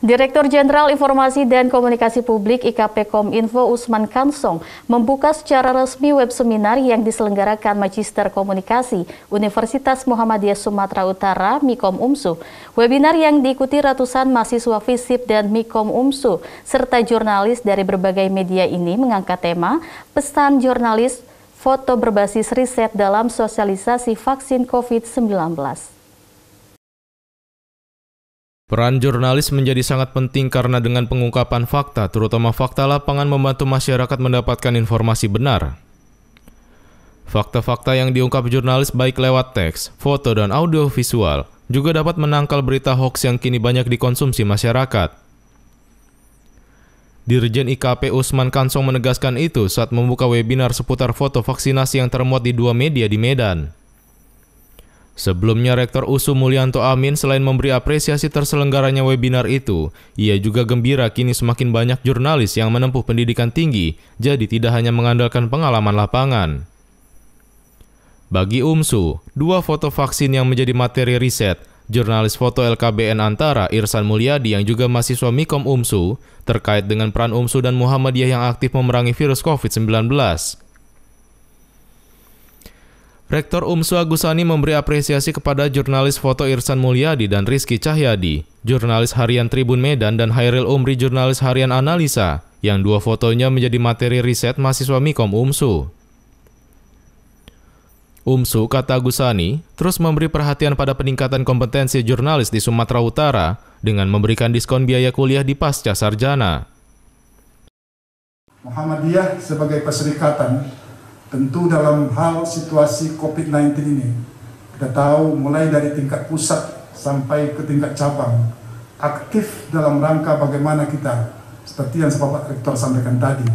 Direktur Jenderal Informasi dan Komunikasi Publik IKP Kominfo Usman Kansong membuka secara resmi web seminar yang diselenggarakan Magister Komunikasi Universitas Muhammadiyah Sumatera Utara Mikom UMSU. Webinar yang diikuti ratusan mahasiswa FISIP dan Mikom UMSU serta jurnalis dari berbagai media ini mengangkat tema pesan jurnalis foto berbasis riset dalam sosialisasi vaksin COVID-19. Peran jurnalis menjadi sangat penting karena dengan pengungkapan fakta, terutama fakta lapangan membantu masyarakat mendapatkan informasi benar. Fakta-fakta yang diungkap jurnalis baik lewat teks, foto, dan audio visual juga dapat menangkal berita hoax yang kini banyak dikonsumsi masyarakat. Dirjen IKP Usman Kansong menegaskan itu saat membuka webinar seputar foto vaksinasi yang termuat di dua media di Medan. Sebelumnya Rektor USU Mulyanto Amin selain memberi apresiasi terselenggaranya webinar itu, ia juga gembira kini semakin banyak jurnalis yang menempuh pendidikan tinggi, jadi tidak hanya mengandalkan pengalaman lapangan. Bagi UMSU, dua foto vaksin yang menjadi materi riset, jurnalis foto LKBN Antara Irsan Mulyadi yang juga mahasiswa Mikom UMSU, terkait dengan peran UMSU dan Muhammadiyah yang aktif memerangi virus COVID-19. Rektor UMSU Agusani memberi apresiasi kepada jurnalis foto Irsan Mulyadi dan Rizky Cahyadi, jurnalis harian Tribun Medan dan Hairil Umri jurnalis harian Analisa, yang dua fotonya menjadi materi riset mahasiswa Mikom UMSU. UMSU, kata Agusani, terus memberi perhatian pada peningkatan kompetensi jurnalis di Sumatera Utara dengan memberikan diskon biaya kuliah di pasca sarjana. Muhammadiyah sebagai perserikatan Tentu dalam hal situasi COVID-19 ini, kita tahu mulai dari tingkat pusat sampai ke tingkat cabang, aktif dalam rangka bagaimana kita, seperti yang Bapak Rektor sampaikan tadi.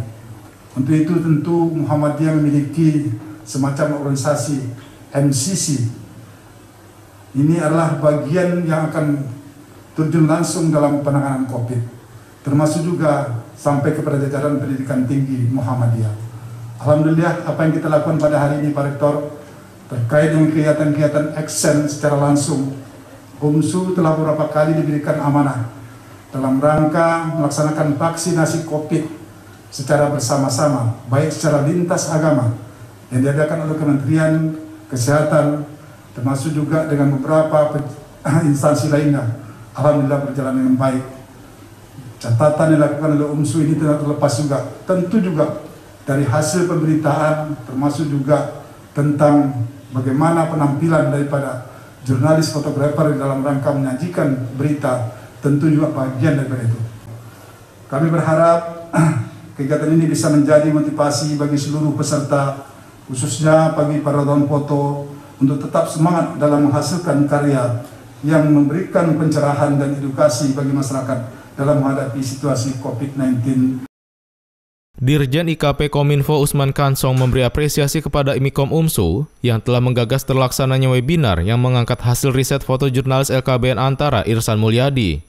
Untuk itu tentu Muhammadiyah memiliki semacam organisasi MCC. Ini adalah bagian yang akan terjun langsung dalam penanganan COVID, termasuk juga sampai kepada jajaran pendidikan tinggi Muhammadiyah. Alhamdulillah apa yang kita lakukan pada hari ini Pak Rektor terkait dengan kegiatan-kegiatan action secara langsung UMSU telah beberapa kali diberikan amanah dalam rangka melaksanakan vaksinasi COVID secara bersama-sama baik secara lintas agama yang diadakan oleh Kementerian Kesehatan termasuk juga dengan beberapa instansi lainnya. Alhamdulillah berjalan dengan baik. Catatan yang dilakukan oleh UMSU ini tidak terlepas juga. Tentu juga dari hasil pemberitaan termasuk juga tentang bagaimana penampilan daripada jurnalis fotografer dalam rangka menyajikan berita tentu juga bagian daripada itu. Kami berharap kegiatan ini bisa menjadi motivasi bagi seluruh peserta khususnya bagi para don foto untuk tetap semangat dalam menghasilkan karya yang memberikan pencerahan dan edukasi bagi masyarakat dalam menghadapi situasi COVID-19. Dirjen IKP Kominfo Usman Kansong memberi apresiasi kepada Imikom UMSU yang telah menggagas terlaksananya webinar yang mengangkat hasil riset foto jurnalis LKBN Antara Irsan Mulyadi.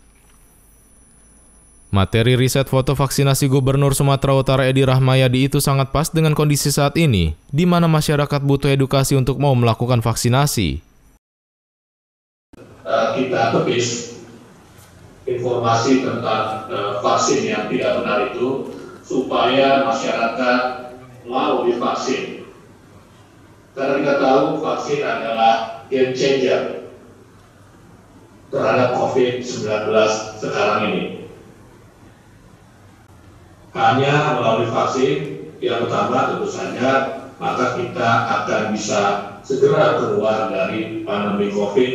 Materi riset foto vaksinasi Gubernur Sumatera Utara Edi Rahmayadi itu sangat pas dengan kondisi saat ini, di mana masyarakat butuh edukasi untuk mau melakukan vaksinasi. Uh, kita tepis informasi tentang uh, vaksin yang tidak benar itu supaya masyarakat mau divaksin. Karena kita tahu vaksin adalah game changer terhadap COVID-19 sekarang ini. Hanya melalui vaksin yang pertama tentu saja maka kita akan bisa segera keluar dari pandemi COVID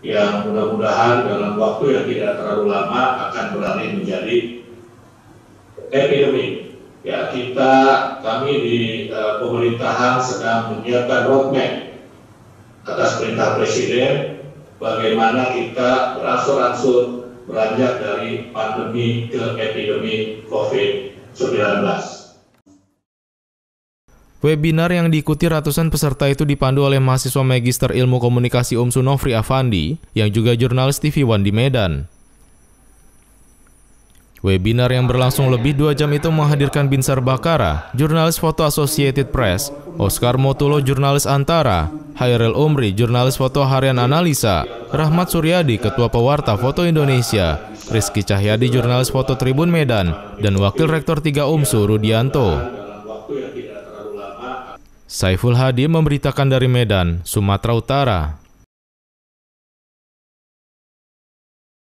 yang mudah-mudahan dalam waktu yang tidak terlalu lama akan beralih menjadi epidemi. Ya, kita kami di uh, pemerintahan sedang menyiapkan roadmap atas perintah Presiden bagaimana kita berangsur-angsur beranjak dari pandemi ke epidemi COVID-19. Webinar yang diikuti ratusan peserta itu dipandu oleh mahasiswa Magister Ilmu Komunikasi UMSU Nofri Afandi, yang juga jurnalis TV One di Medan. Webinar yang berlangsung lebih dua jam itu menghadirkan Binsar Bakara, jurnalis foto Associated Press, Oscar Motulo, jurnalis Antara, Hairil Umri, jurnalis foto Harian Analisa, Rahmat Suryadi, Ketua Pewarta Foto Indonesia, Rizky Cahyadi, jurnalis foto Tribun Medan, dan Wakil Rektor 3 UMSU, Rudianto. Saiful Hadi memberitakan dari Medan, Sumatera Utara.